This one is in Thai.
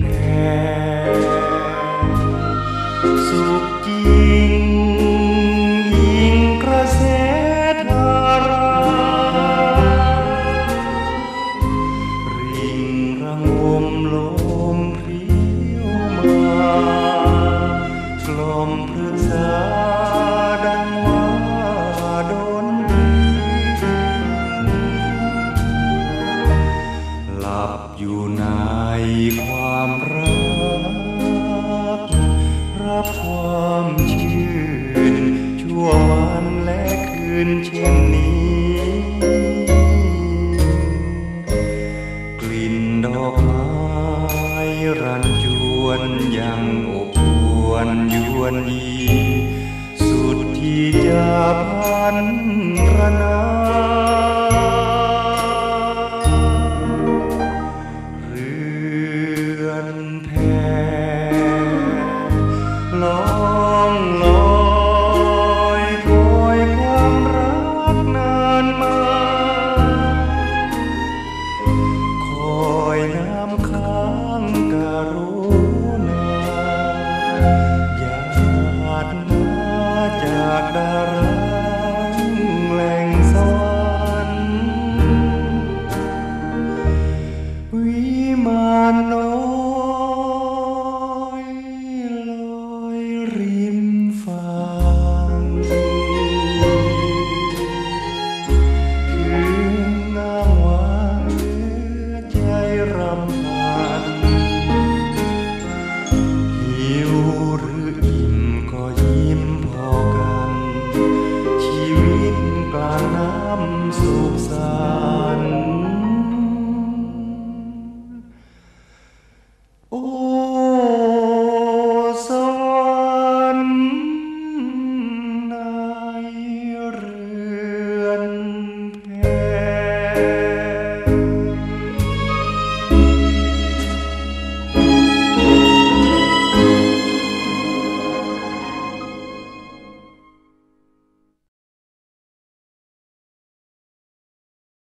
แห่สุขจริงยิงกระแสธาราริงระงมลมพรียมาลมพฤกษาดังว่าดนหลับอยู่ในความ เช่นนี้ กลิ่นดอกไม้รันจวนยังอบอวนยวนยี สุดที่จะพันรนา